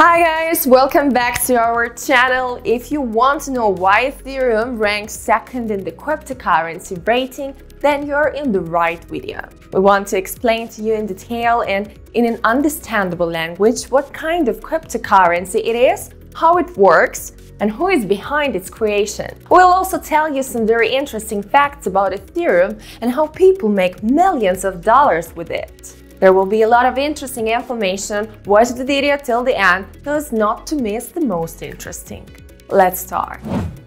Hi guys, welcome back to our channel. If you want to know why Ethereum ranks second in the cryptocurrency rating, then you're in the right video. We want to explain to you in detail and in an understandable language what kind of cryptocurrency it is, how it works, and who is behind its creation. We'll also tell you some very interesting facts about Ethereum and how people make millions of dollars with it. There will be a lot of interesting information. Watch the video till the end so as not to miss the most interesting. Let's start.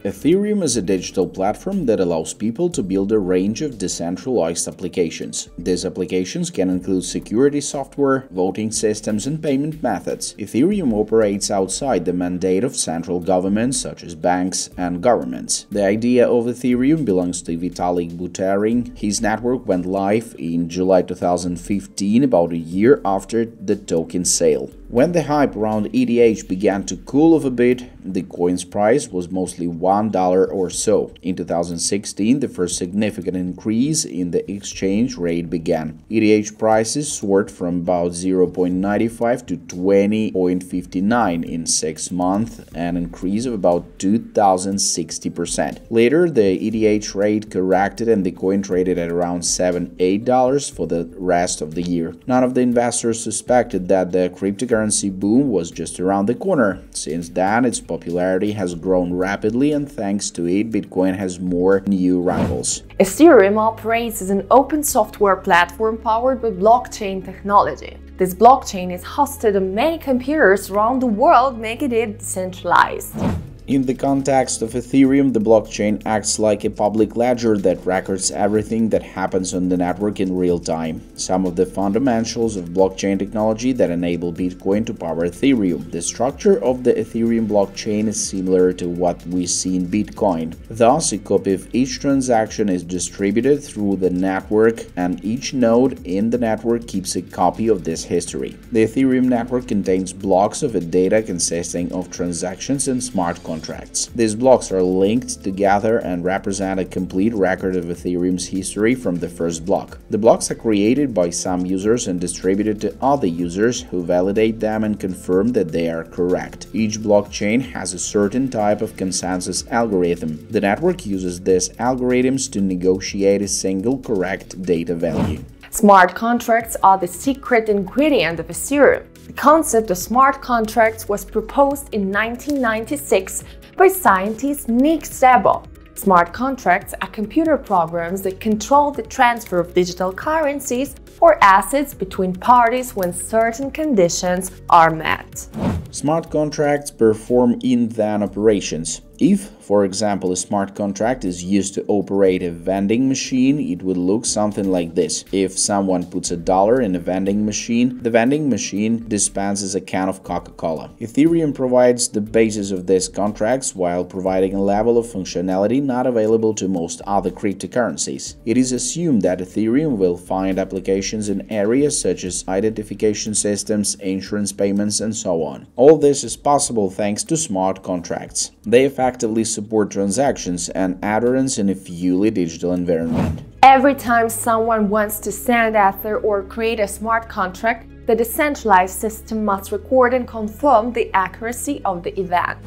Ethereum is a digital platform that allows people to build a range of decentralized applications. These applications can include security software, voting systems, and payment methods. Ethereum operates outside the mandate of central governments such as banks and governments. The idea of Ethereum belongs to Vitalik Buterin. His network went live in July 2015, about a year after the token sale. When the hype around ETH began to cool off a bit, the coin's price was mostly $1 or so. In 2016, the first significant increase in the exchange rate began. ETH prices soared from about 0.95 to 20.59 in 6 months, an increase of about 2060%. Later, the ETH rate corrected and the coin traded at around 7-8 dollars for the rest of the year. None of the investors suspected that the cryptocurrency cryptocurrency boom was just around the corner. Since then, its popularity has grown rapidly, and thanks to it, Bitcoin has more new rivals. Ethereum operates as an open software platform powered by blockchain technology. This blockchain is hosted on many computers around the world, making it decentralized. In the context of Ethereum, the blockchain acts like a public ledger that records everything that happens on the network in real time. Some of the fundamentals of blockchain technology that enable Bitcoin to power Ethereum. The structure of the Ethereum blockchain is similar to what we see in Bitcoin. Thus, a copy of each transaction is distributed through the network, and each node in the network keeps a copy of this history. The Ethereum network contains blocks of data consisting of transactions and smart contracts contracts. These blocks are linked together and represent a complete record of Ethereum's history from the first block. The blocks are created by some users and distributed to other users who validate them and confirm that they are correct. Each blockchain has a certain type of consensus algorithm. The network uses these algorithms to negotiate a single correct data value. Smart contracts are the secret ingredient of Ethereum. The concept of smart contracts was proposed in 1996 by scientist Nick Szabo. Smart contracts are computer programs that control the transfer of digital currencies or assets between parties when certain conditions are met. Smart contracts perform if-then operations. If, for example, a smart contract is used to operate a vending machine, it would look something like this. If someone puts a dollar in a vending machine, the vending machine dispenses a can of Coca-Cola. Ethereum provides the basis of these contracts while providing a level of functionality not available to most other cryptocurrencies. It is assumed that Ethereum will find applications in areas such as identification systems, insurance payments, and so on. All this is possible thanks to smart contracts. They affect actively support transactions and adherence in a fully digital environment. Every time someone wants to send Ether or create a smart contract, the decentralized system must record and confirm the accuracy of the event.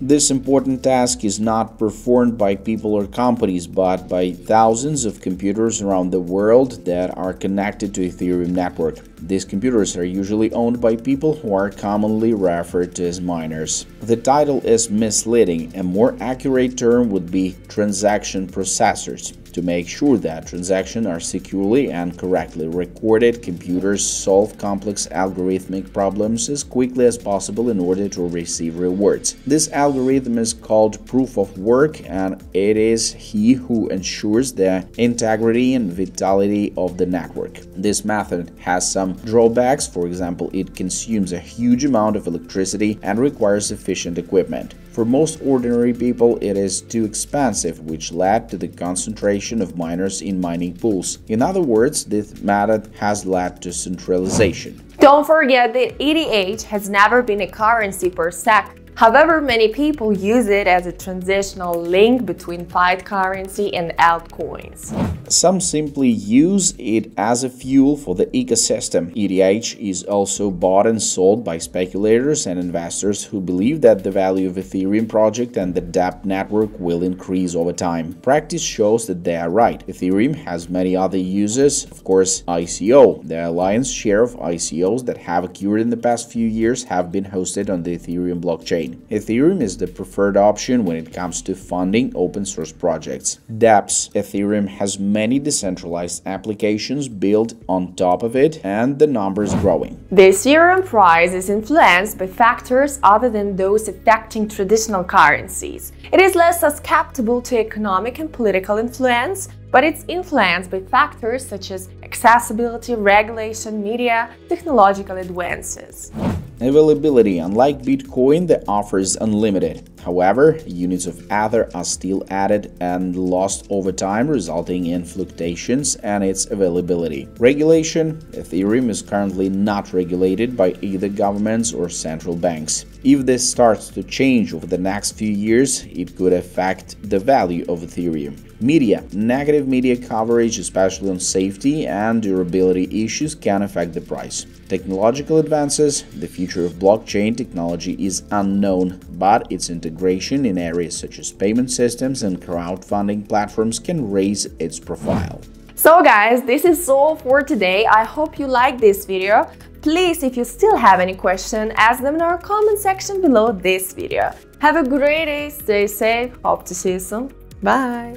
This important task is not performed by people or companies, but by thousands of computers around the world that are connected to Ethereum network. These computers are usually owned by people who are commonly referred to as miners. The title is misleading. A more accurate term would be transaction processors. To make sure that transactions are securely and correctly recorded, computers solve complex algorithmic problems as quickly as possible in order to receive rewards. This algorithm is called proof of work and it is he who ensures the integrity and vitality of the network. This method has some drawbacks, for example, it consumes a huge amount of electricity and requires efficient equipment. For most ordinary people, it is too expensive, which led to the concentration of miners in mining pools. In other words, this method has led to centralization. Don't forget that ETH has never been a currency per se. However, many people use it as a transitional link between fiat currency and altcoins. Some simply use it as a fuel for the ecosystem. ETH is also bought and sold by speculators and investors who believe that the value of Ethereum project and the dApp network will increase over time. Practice shows that they are right. Ethereum has many other uses, of course, ICO. The lion's share of ICOs that have occurred in the past few years have been hosted on the Ethereum blockchain. Ethereum is the preferred option when it comes to funding open source projects. dApps Ethereum has many decentralized applications built on top of it, and the number is growing. The Ethereum price is influenced by factors other than those affecting traditional currencies. It is less susceptible to economic and political influence, but it's influenced by factors such as accessibility, regulation, media, technological advances. Availability Unlike Bitcoin, the offer is unlimited. However, units of Ether are still added and lost over time, resulting in fluctuations and its availability. Regulation Ethereum is currently not regulated by either governments or central banks. If this starts to change over the next few years, it could affect the value of Ethereum. Media Negative media coverage, especially on safety and durability issues, can affect the price. Technological advances The future of blockchain technology is unknown, but its integration in areas such as payment systems and crowdfunding platforms can raise its profile. So guys, this is all for today. I hope you liked this video. Please, if you still have any question, ask them in our comment section below this video. Have a great day, stay safe, hope to see you soon. Bye!